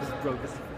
just broke this.